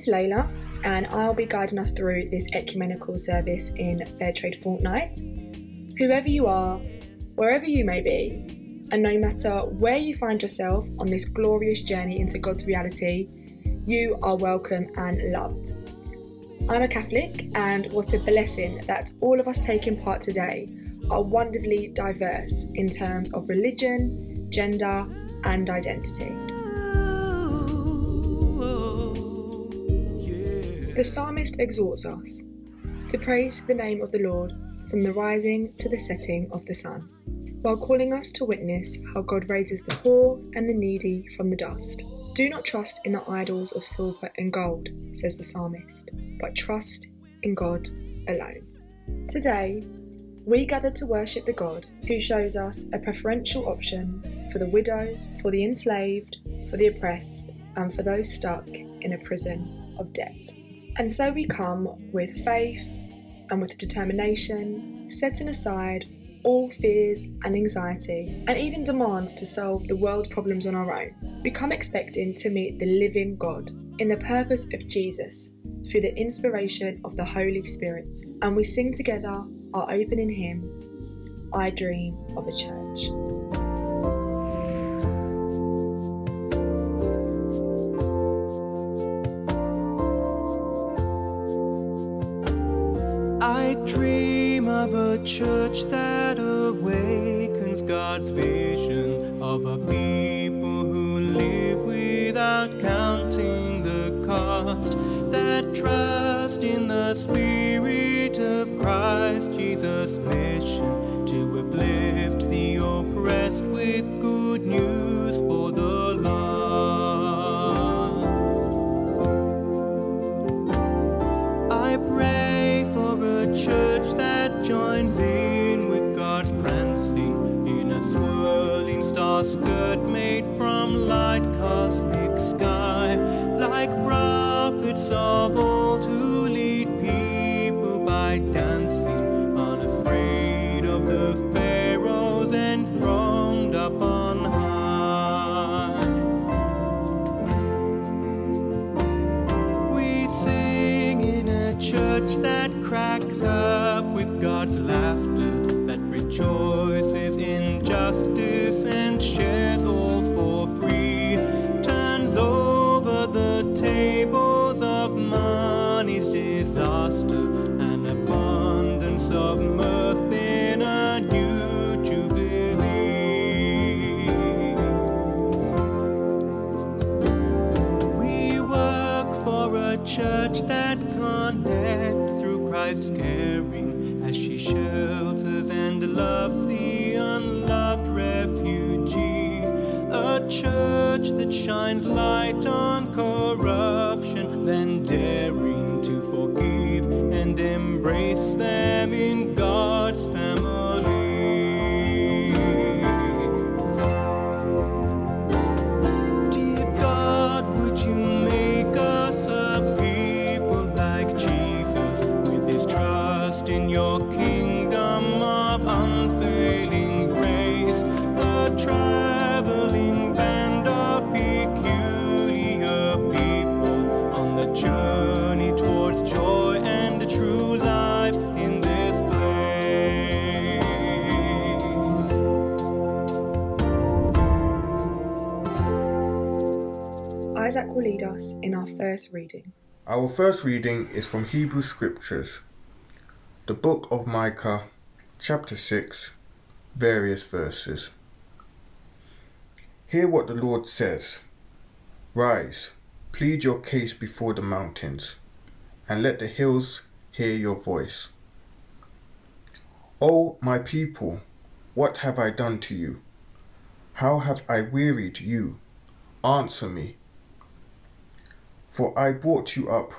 Is Layla, and I'll be guiding us through this ecumenical service in Fairtrade Fortnight. Whoever you are, wherever you may be, and no matter where you find yourself on this glorious journey into God's reality, you are welcome and loved. I'm a Catholic, and what a blessing that all of us taking part today are wonderfully diverse in terms of religion, gender, and identity. The psalmist exhorts us to praise the name of the Lord from the rising to the setting of the sun, while calling us to witness how God raises the poor and the needy from the dust. Do not trust in the idols of silver and gold, says the psalmist, but trust in God alone. Today, we gather to worship the God who shows us a preferential option for the widow, for the enslaved, for the oppressed, and for those stuck in a prison of debt. And so we come with faith and with determination, setting aside all fears and anxiety, and even demands to solve the world's problems on our own. We come expecting to meet the living God in the purpose of Jesus through the inspiration of the Holy Spirit, and we sing together our opening hymn, I Dream of a Church. Church that awakens God's vision of a people who live without counting the cost, that trust in the Spirit of Christ, Jesus' mission to uplift the oppressed with good God's laughter, that rejoices shines light us in our first reading. Our first reading is from Hebrew Scriptures, the book of Micah, chapter 6, various verses. Hear what the Lord says Rise, plead your case before the mountains, and let the hills hear your voice. O my people, what have I done to you? How have I wearied you? Answer me. For I brought you up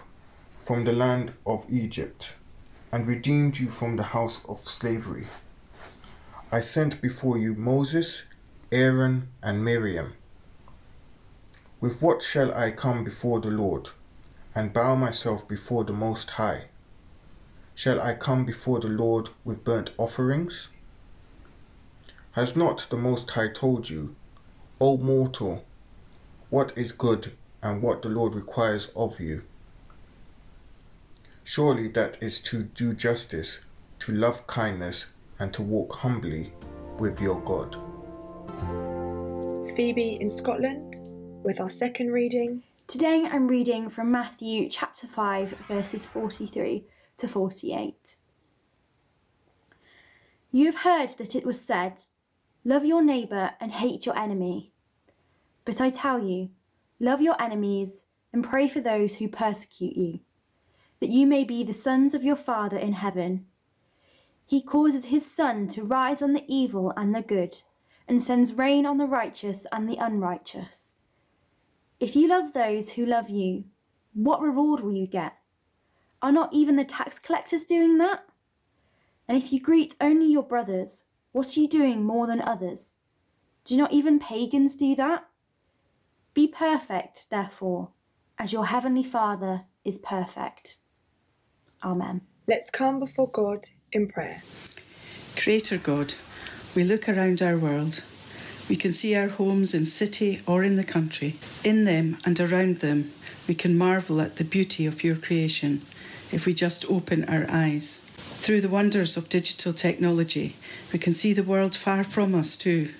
from the land of Egypt, and redeemed you from the house of slavery. I sent before you Moses, Aaron, and Miriam. With what shall I come before the Lord, and bow myself before the Most High? Shall I come before the Lord with burnt offerings? Has not the Most High told you, O mortal, what is good and what the Lord requires of you. Surely that is to do justice, to love kindness, and to walk humbly with your God. Phoebe in Scotland with our second reading. Today I'm reading from Matthew chapter 5, verses 43 to 48. You have heard that it was said, Love your neighbour and hate your enemy. But I tell you, love your enemies and pray for those who persecute you, that you may be the sons of your Father in heaven. He causes his sun to rise on the evil and the good, and sends rain on the righteous and the unrighteous. If you love those who love you, what reward will you get? Are not even the tax collectors doing that? And if you greet only your brothers, what are you doing more than others? Do not even pagans do that? Be perfect, therefore, as your heavenly Father is perfect. Amen. Let's come before God in prayer. Creator God, we look around our world. We can see our homes in city or in the country. In them and around them, we can marvel at the beauty of your creation if we just open our eyes. Through the wonders of digital technology, we can see the world far from us too,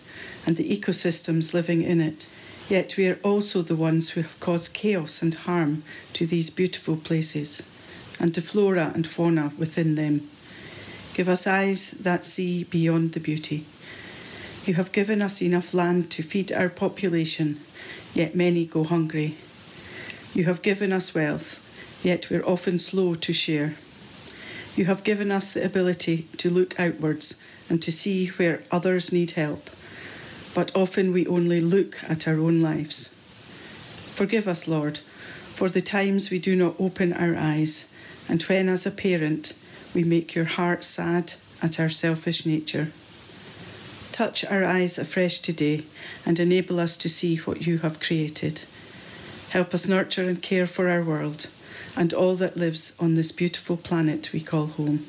and the ecosystems living in it. Yet we are also the ones who have caused chaos and harm to these beautiful places, and to flora and fauna within them. Give us eyes that see beyond the beauty. You have given us enough land to feed our population, yet many go hungry. You have given us wealth, yet we're often slow to share. You have given us the ability to look outwards and to see where others need help, but often we only look at our own lives. Forgive us, Lord, for the times we do not open our eyes, and when, as a parent, we make your heart sad at our selfish nature. Touch our eyes afresh today and enable us to see what you have created. Help us nurture and care for our world and all that lives on this beautiful planet we call home.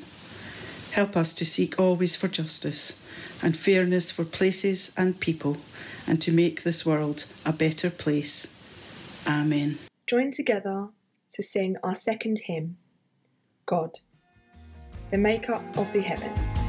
Help us to seek always for justice and fairness for places and people and to make this world a better place. Amen. Join together to sing our second hymn God, the maker of the heavens.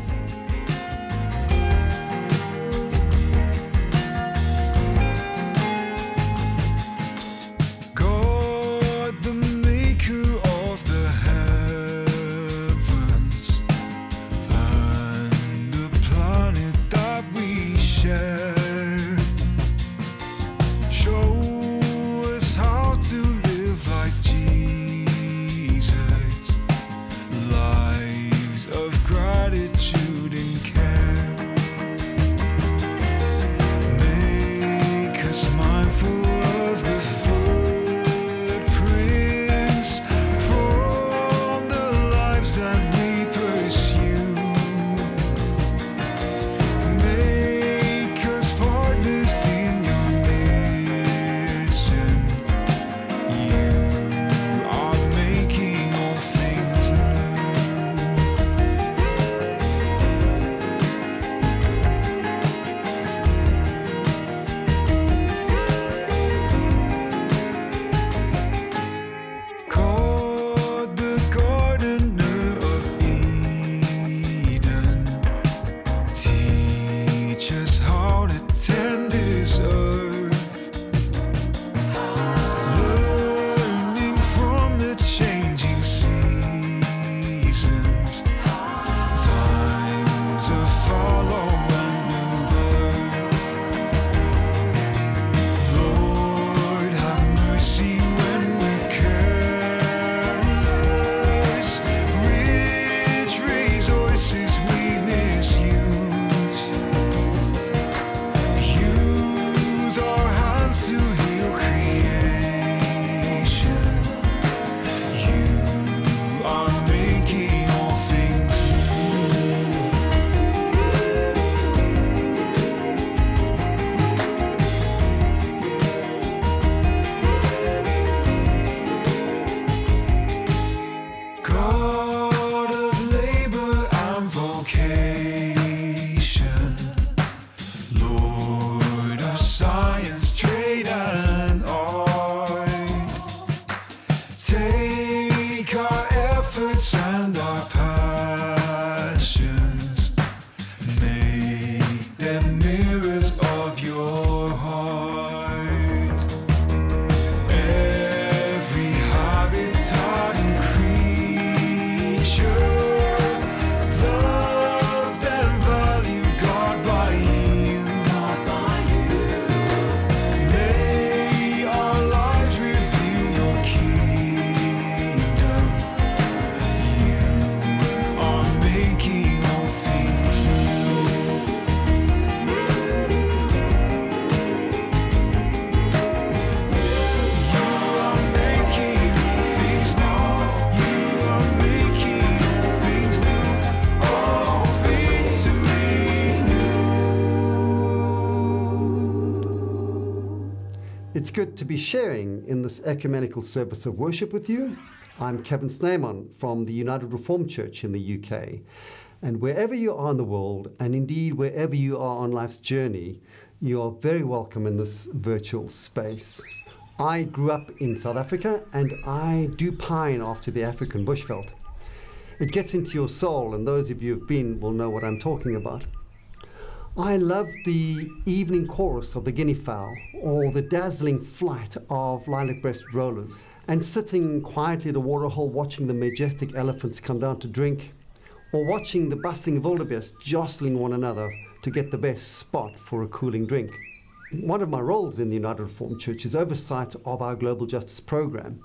Good to be sharing in this ecumenical service of worship with you. I'm Kevin Snyman from the United Reformed Church in the UK. And wherever you are in the world, and indeed wherever you are on life's journey, you are very welcome in this virtual space. I grew up in South Africa and I do pine after the African bushveld. It gets into your soul, and those of you who've been will know what I'm talking about. I love the evening chorus of the guinea fowl or the dazzling flight of lilac breasted rollers, and sitting quietly at a waterhole watching the majestic elephants come down to drink, or watching the bustling wildebeest jostling one another to get the best spot for a cooling drink. One of my roles in the United Reformed Church is oversight of our Global Justice Program.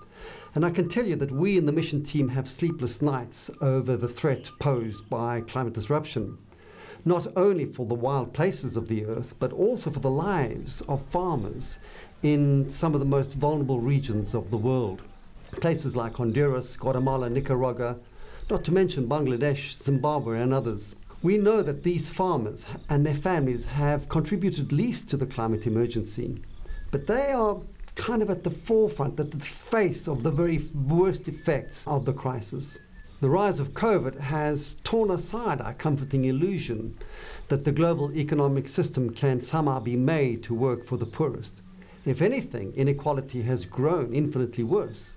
And I can tell you that we in the mission team have sleepless nights over the threat posed by climate disruption not only for the wild places of the earth, but also for the lives of farmers in some of the most vulnerable regions of the world. Places like Honduras, Guatemala, Nicaragua, not to mention Bangladesh, Zimbabwe, and others. We know that these farmers and their families have contributed least to the climate emergency, but they are kind of at the forefront, at the face of the very worst effects of the crisis. The rise of COVID has torn aside our comforting illusion that the global economic system can somehow be made to work for the poorest. If anything, inequality has grown infinitely worse.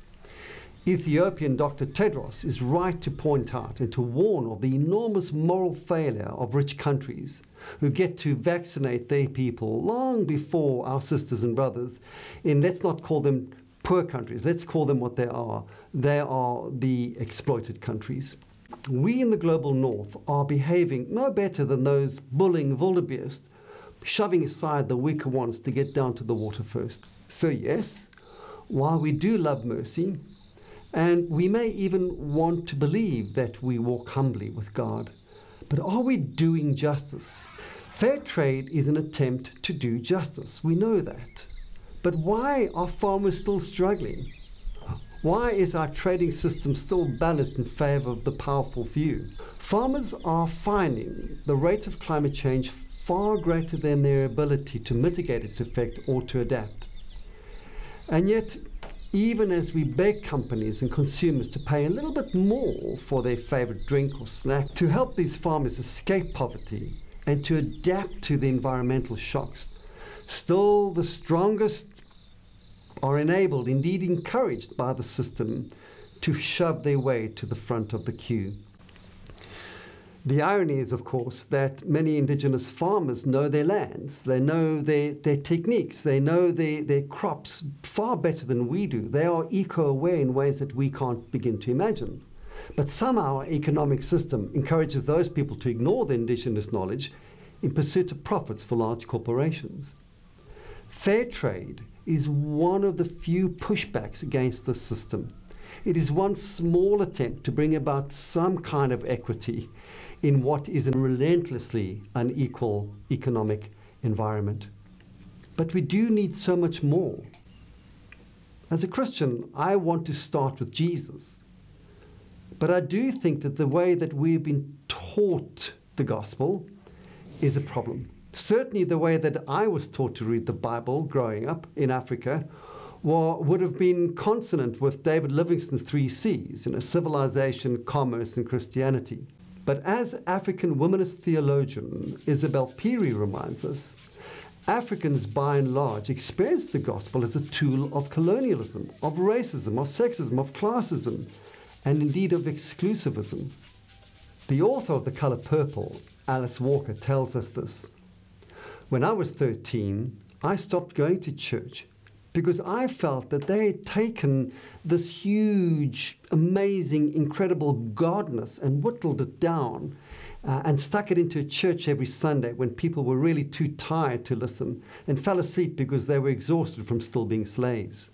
Ethiopian Dr. Tedros is right to point out and to warn of the enormous moral failure of rich countries who get to vaccinate their people long before our sisters and brothers in, let's not call them poor countries, let's call them what they are, they are the exploited countries. We in the global north are behaving no better than those bullying wildebeest, shoving aside the weaker ones to get down to the water first. So, yes, while we do love mercy, and we may even want to believe that we walk humbly with God, but are we doing justice? Fair trade is an attempt to do justice. We know that. But why are farmers still struggling? Why is our trading system still balanced in favor of the powerful few? Farmers are finding the rate of climate change far greater than their ability to mitigate its effect or to adapt. And yet, even as we beg companies and consumers to pay a little bit more for their favorite drink or snack to help these farmers escape poverty and to adapt to the environmental shocks, still the strongest are enabled, indeed encouraged by the system, to shove their way to the front of the queue. The irony is, of course, that many indigenous farmers know their lands, they know their, their techniques, they know their, their crops far better than we do. They are eco aware in ways that we can't begin to imagine. But somehow our economic system encourages those people to ignore the indigenous knowledge in pursuit of profits for large corporations. Fair trade is one of the few pushbacks against the system. It is one small attempt to bring about some kind of equity in what is a relentlessly unequal economic environment. But we do need so much more. As a Christian, I want to start with Jesus. But I do think that the way that we've been taught the gospel is a problem certainly the way that I was taught to read the Bible growing up in Africa would have been consonant with David Livingstone's three C's, you know, civilization, commerce, and Christianity. But as African womanist theologian Isabel Phiri reminds us, Africans by and large experience the gospel as a tool of colonialism, of racism, of sexism, of classism, and indeed of exclusivism. The author of The Color Purple, Alice Walker, tells us this. When I was 13, I stopped going to church because I felt that they had taken this huge, amazing, incredible godness and whittled it down uh, and stuck it into a church every Sunday when people were really too tired to listen and fell asleep because they were exhausted from still being slaves.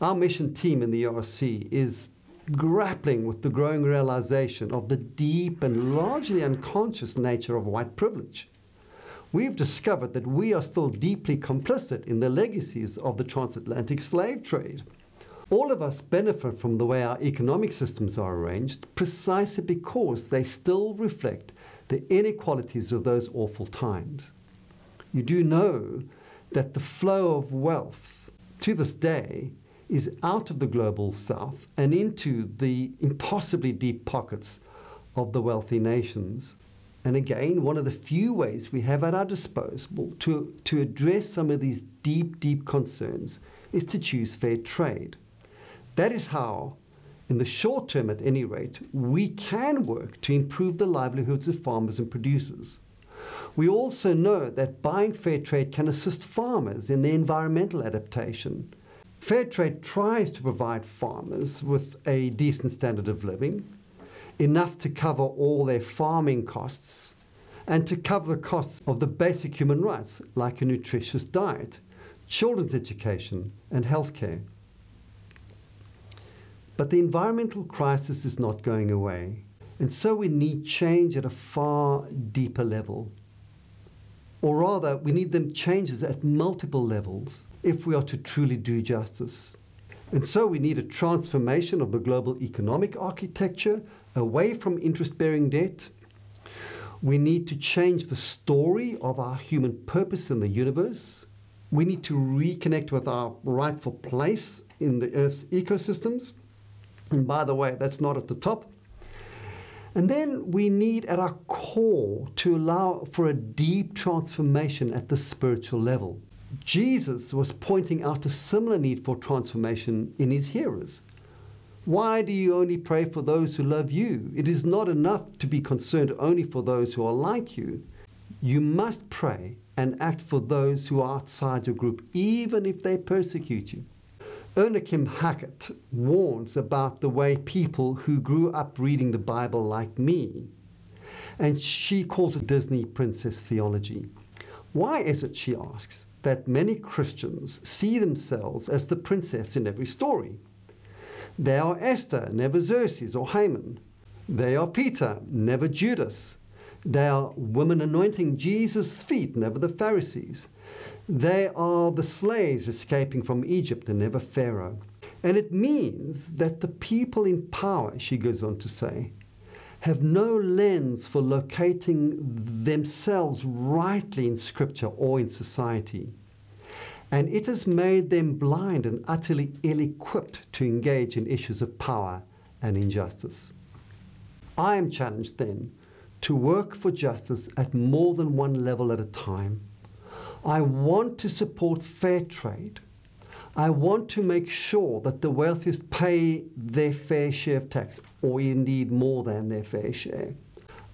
Our mission team in the URC is grappling with the growing realization of the deep and largely unconscious nature of white privilege we've discovered that we are still deeply complicit in the legacies of the transatlantic slave trade. All of us benefit from the way our economic systems are arranged precisely because they still reflect the inequalities of those awful times. You do know that the flow of wealth to this day is out of the global south and into the impossibly deep pockets of the wealthy nations. And again, one of the few ways we have at our disposal to, to address some of these deep, deep concerns is to choose fair trade. That is how, in the short term at any rate, we can work to improve the livelihoods of farmers and producers. We also know that buying fair trade can assist farmers in their environmental adaptation. Fair trade tries to provide farmers with a decent standard of living, enough to cover all their farming costs, and to cover the costs of the basic human rights like a nutritious diet, children's education, and healthcare. But the environmental crisis is not going away, and so we need change at a far deeper level. Or rather, we need them changes at multiple levels if we are to truly do justice. And so we need a transformation of the global economic architecture away from interest bearing debt. We need to change the story of our human purpose in the universe. We need to reconnect with our rightful place in the Earth's ecosystems. And by the way, that's not at the top. And then we need at our core to allow for a deep transformation at the spiritual level. Jesus was pointing out a similar need for transformation in his hearers. Why do you only pray for those who love you? It is not enough to be concerned only for those who are like you. You must pray and act for those who are outside your group, even if they persecute you. Erna Kim Hackett warns about the way people who grew up reading the Bible like me, and she calls it Disney princess theology. Why is it, she asks, that many Christians see themselves as the princess in every story? They are Esther, never Xerxes or Haman. They are Peter, never Judas. They are women anointing Jesus' feet, never the Pharisees. They are the slaves escaping from Egypt and never Pharaoh. And it means that the people in power, she goes on to say, have no lens for locating themselves rightly in Scripture or in society. And it has made them blind and utterly ill equipped to engage in issues of power and injustice. I am challenged then to work for justice at more than one level at a time. I want to support fair trade. I want to make sure that the wealthiest pay their fair share of tax, or indeed more than their fair share.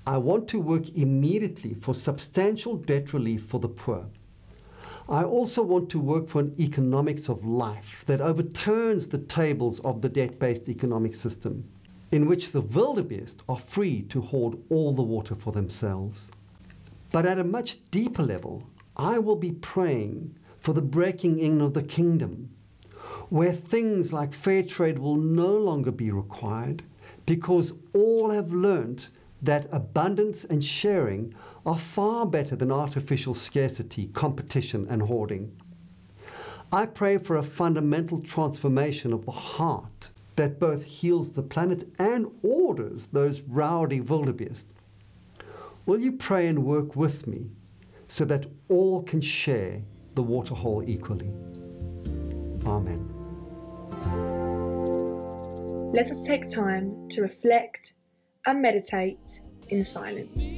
I want to work immediately for substantial debt relief for the poor. I also want to work for an economics of life that overturns the tables of the debt based economic system, in which the wildebeest are free to hoard all the water for themselves. But at a much deeper level, I will be praying for the breaking in of the kingdom, where things like fair trade will no longer be required because all have learnt that abundance and sharing are far better than artificial scarcity, competition, and hoarding. I pray for a fundamental transformation of the heart that both heals the planet and orders those rowdy wildebeest. Will you pray and work with me so that all can share the waterhole equally? Amen. Let us take time to reflect and meditate in silence.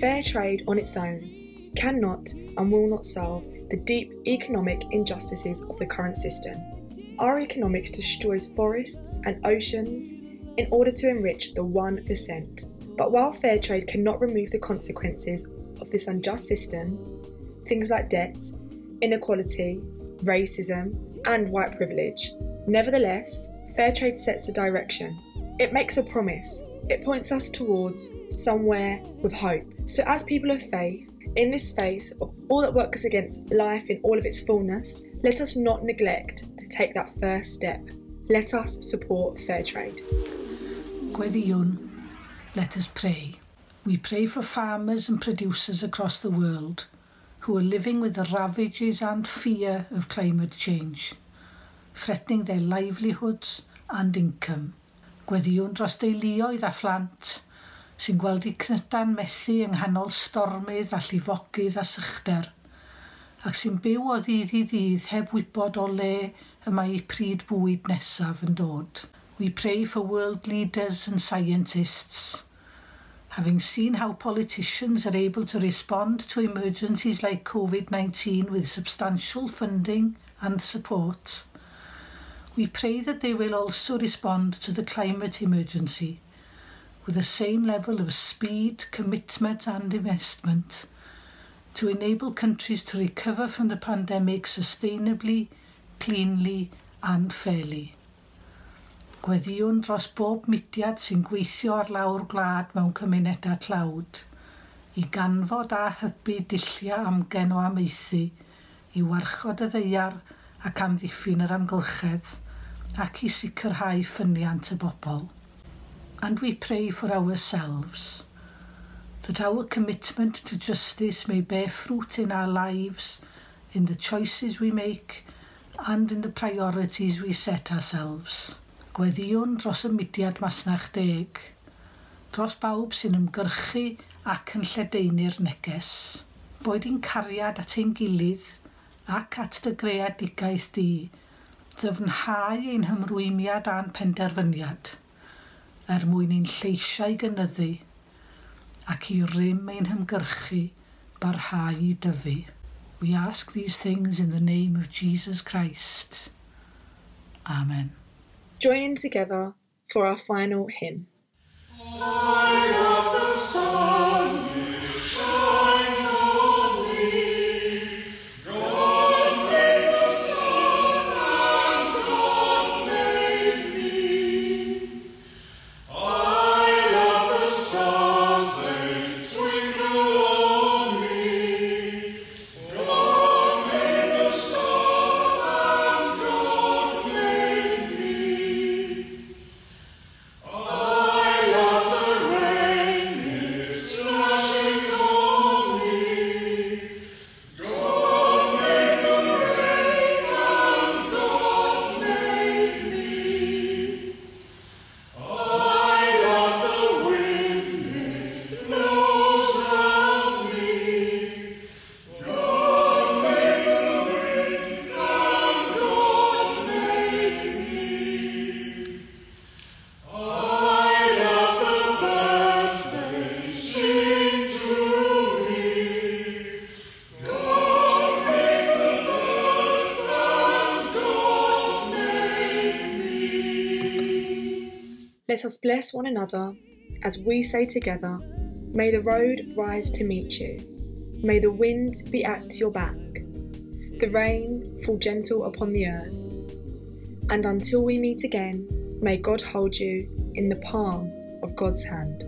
Fair trade on its own cannot and will not solve the deep economic injustices of the current system. Our economics destroys forests and oceans in order to enrich the 1%. But while fair trade cannot remove the consequences of this unjust system, things like debt, inequality, racism, and white privilege, nevertheless, fair trade sets a direction. It makes a promise. It points us towards somewhere with hope. So, as people of faith, in this of all that works against life in all of its fullness, let us not neglect to take that first step. Let us support fair trade. Let us pray. We pray for farmers and producers across the world who are living with the ravages and fear of climate change, threatening their livelihoods and income. Gweddiwn dros deuluoedd a phlant sy'n gweld eu cnyda'n methu yng nghanol stormydd a llifogydd a sychder, ac sy'n byw o ddydd i ddydd heb wybod o le y mae eu pryd bwyd nesaf yn dod. We pray for world leaders and scientists. Having seen how politicians are able to respond to emergencies like COVID-19 with substantial funding and support, we pray that they will also respond to the climate emergency – with the same level of speed, commitment and investment to enable countries to recover from the pandemic sustainably, cleanly and fairly. Gweddiwn dros bob mudiad sy'n gweithio ar lawr gwlad mewn cymunedau tlawd, i ganfod a hybu dillia amgen o amaethu i warchod y ddeiar ac amddiffyn yr amgylchedd, ac i sicrhau ffyniant y bobl and we pray for ourselves that our commitment to justice may bear fruit in our lives, in the choices we make, and in the priorities we set ourselves. Gweddiwn dros y mudiad masnach deg, dros bawb sy'n ymgyrchu ac yn lledeunir neges, boed i'n cariad at ein gilydd ac at dy greadigaeth di, ddyfnhau ein hymrwymiad a'n penderfyniad er mwyn ein lleisiau gynyddu ac i rym ein hymgyrchu barhau i dyfu. We ask these things in the name of Jesus Christ. Amen. Join in together for our final hymn. I love the song. Let us bless one another as we say together, May the road rise to meet you. May the wind be at your back. The rain fall gentle upon the earth. And until we meet again, may God hold you in the palm of God's hand.